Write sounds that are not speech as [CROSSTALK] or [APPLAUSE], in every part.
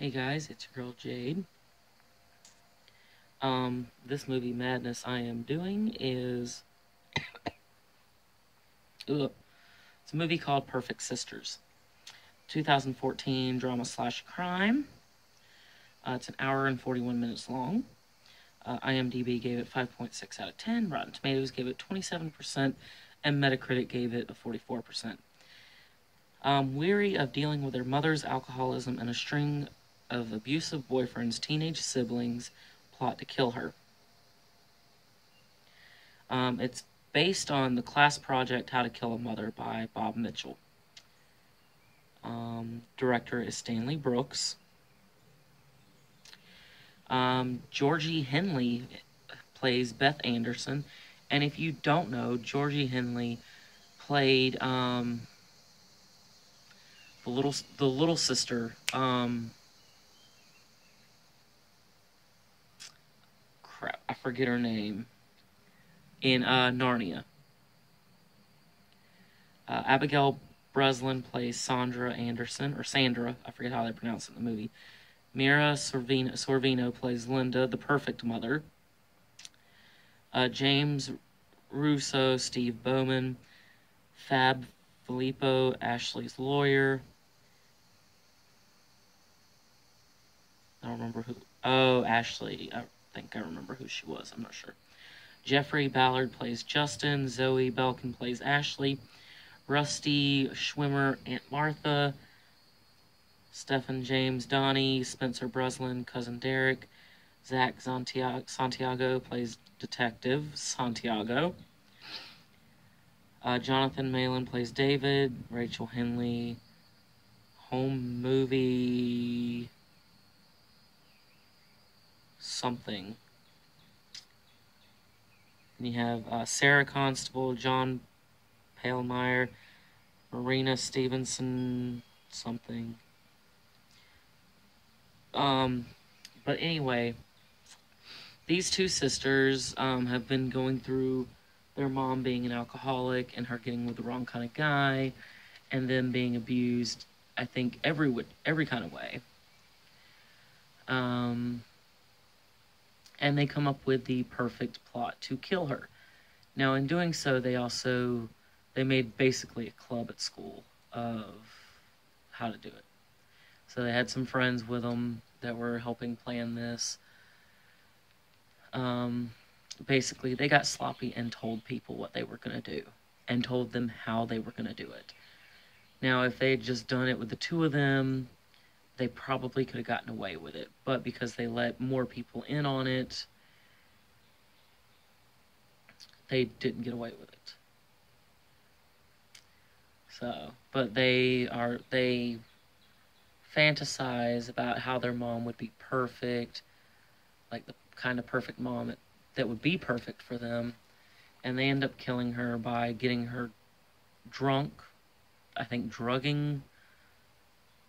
Hey guys, it's your girl Jade. Um, this movie madness I am doing is Ugh. it's a movie called Perfect Sisters. 2014 drama slash crime. Uh, it's an hour and 41 minutes long. Uh, IMDb gave it 5.6 out of 10. Rotten Tomatoes gave it 27%, and Metacritic gave it a 44%. Um, weary of dealing with their mother's alcoholism and a string of abusive boyfriends, teenage siblings plot to kill her. Um, it's based on the class project How to Kill a Mother by Bob Mitchell. Um, director is Stanley Brooks. Um, Georgie Henley plays Beth Anderson, and if you don't know, Georgie Henley played um, the little the little sister. Um, crap, I forget her name. In uh, Narnia. Uh, Abigail Breslin plays Sandra Anderson, or Sandra, I forget how they pronounce it in the movie. Mira Sorvino, Sorvino plays Linda, the perfect mother. Uh, James Russo, Steve Bowman, Fab Filippo, Ashley's lawyer. I don't remember who. Oh, Ashley. I think I remember who she was. I'm not sure. Jeffrey Ballard plays Justin. Zoe Belkin plays Ashley. Rusty Schwimmer, Aunt Martha. Stephen James Donnie, Spencer Breslin, cousin Derek, Zach Santiago, Santiago plays Detective Santiago. Uh, Jonathan Malen plays David. Rachel Henley, home movie something. And you have uh, Sarah Constible, John Palemeyer, Marina Stevenson, something. Um, but anyway, these two sisters um, have been going through their mom being an alcoholic and her getting with the wrong kind of guy, and them being abused. I think every every kind of way. Um, and they come up with the perfect plot to kill her. Now, in doing so, they also they made basically a club at school of how to do it. So they had some friends with them that were helping plan this. Um, basically, they got sloppy and told people what they were going to do and told them how they were going to do it. Now, if they had just done it with the two of them, they probably could have gotten away with it. But because they let more people in on it, they didn't get away with it. So, but they are, they fantasize about how their mom would be perfect, like the kind of perfect mom that, that would be perfect for them. And they end up killing her by getting her drunk, I think drugging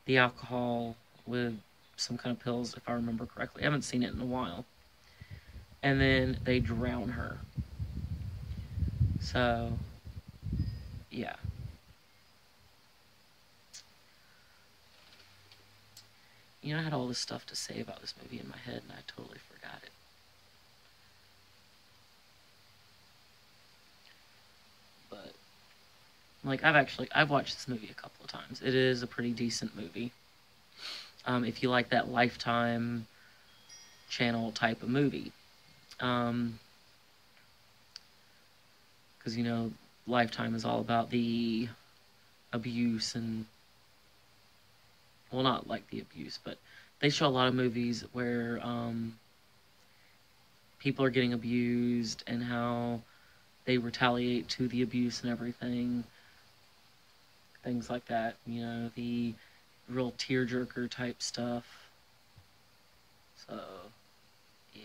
the alcohol with some kind of pills, if I remember correctly. I haven't seen it in a while. And then they drown her. So, yeah. You know, I had all this stuff to say about this movie in my head, and I totally forgot it. But like I've actually I've watched this movie a couple of times. It is a pretty decent movie. Um, if you like that Lifetime channel type of movie, because um, you know Lifetime is all about the abuse and well, not like the abuse, but they show a lot of movies where um, people are getting abused and how they retaliate to the abuse and everything things like that. You know, the real tearjerker type stuff. So, yeah.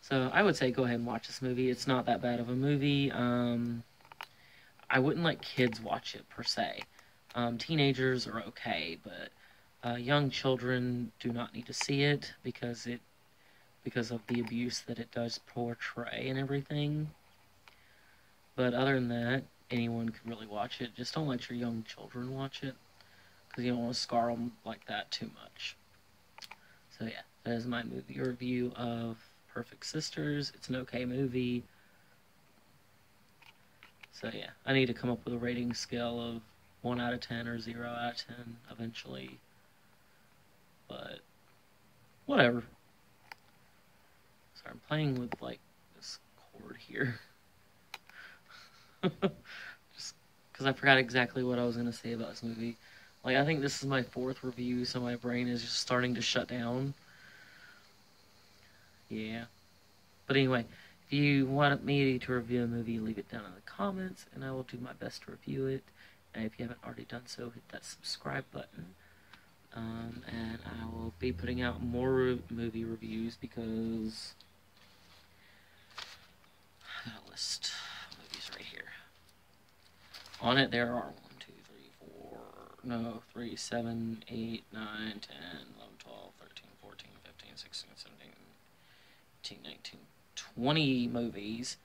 So I would say go ahead and watch this movie. It's not that bad of a movie. Um, I wouldn't let kids watch it per se. Um, teenagers are okay, but uh, young children do not need to see it because it because of the abuse that it does portray and everything. But other than that, anyone could really watch it. Just don't let your young children watch it because you don't want to scar them like that too much. So yeah, that is my movie review of Perfect Sisters. It's an okay movie. So yeah, I need to come up with a rating scale of 1 out of 10 or 0 out of 10 eventually. But whatever. Sorry, I'm playing with like this cord here. [LAUGHS] Just because I forgot exactly what I was going to say about this movie. Like, I think this is my fourth review, so my brain is just starting to shut down. Yeah. But anyway, if you want me to review a movie, leave it down in the comments, and I will do my best to review it. And if you haven't already done so, hit that subscribe button. Um, and I will be putting out more re movie reviews because I got a list of movies right here. On it, there are 1, 2, 3, 4, no, 3, 7, 8, 9, 10, 11, 12, 13, 14, 15, 16, 17, 18, 19, 20 movies.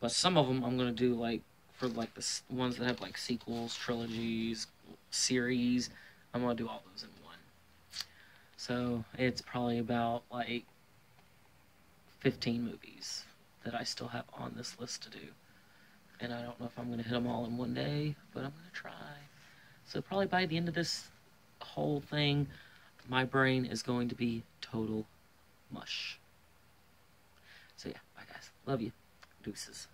But some of them I'm going to do like for like the ones that have like sequels, trilogies, series. I'm gonna do all those in one. So it's probably about like 15 movies that I still have on this list to do. And I don't know if I'm gonna hit them all in one day, but I'm gonna try. So probably by the end of this whole thing, my brain is going to be total mush. So yeah, bye guys. Love you. Deuces.